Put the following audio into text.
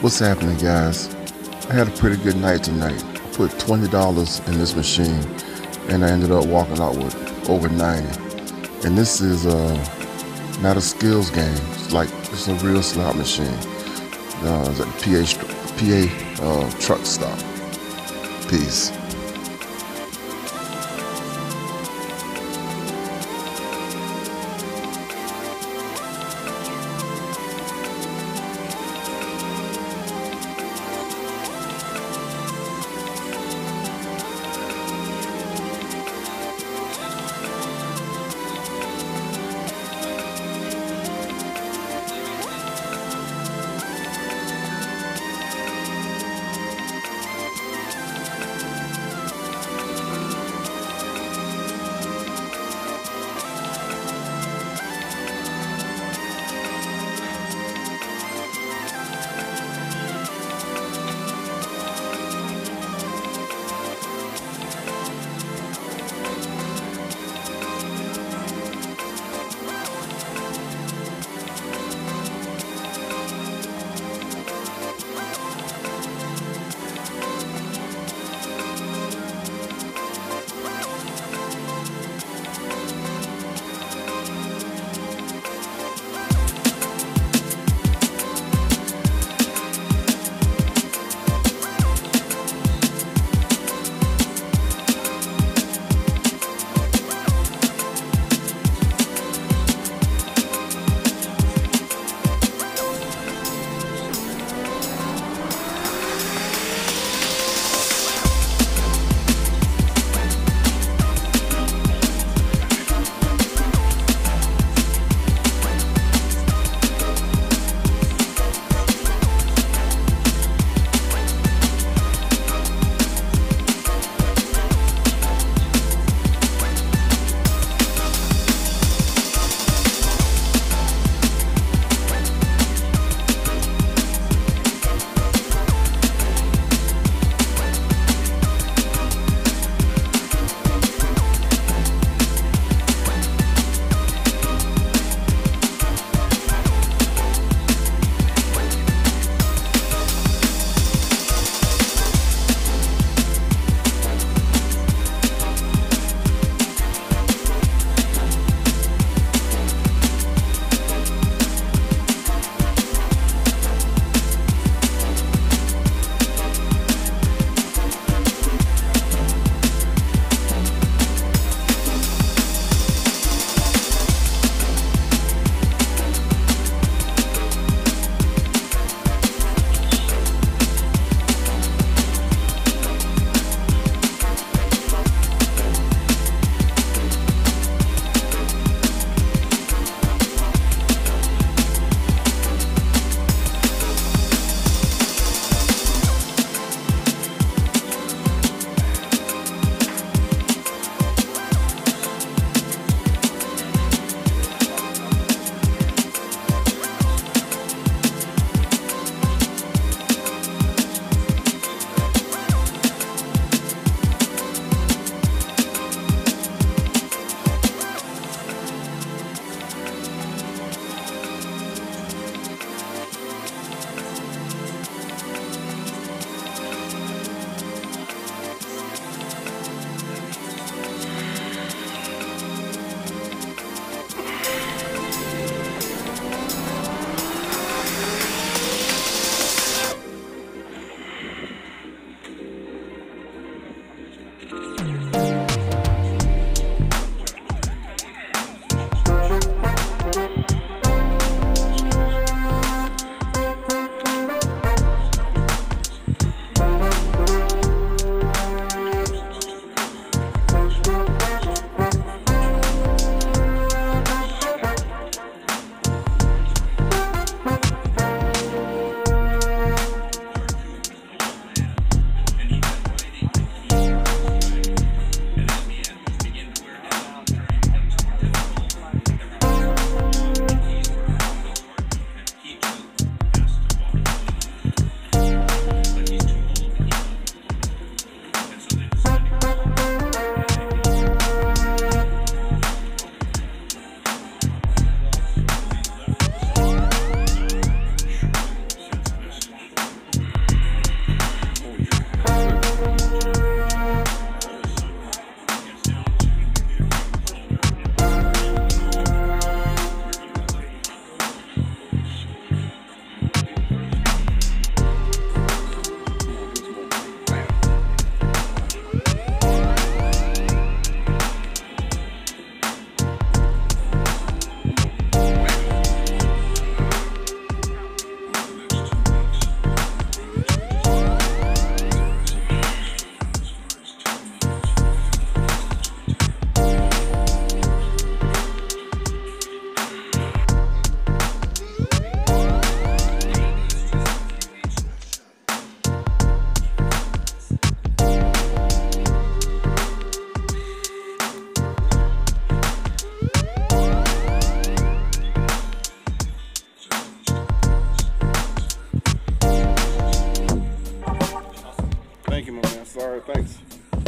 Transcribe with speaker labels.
Speaker 1: What's happening, guys? I had a pretty good night tonight. I put $20 in this machine and I ended up walking out with over 90. And this is uh, not a skills game. It's like it's a real slot machine. Uh, it's at the PA, PA uh, truck stop. Peace.
Speaker 2: you, my man. Sorry, thanks.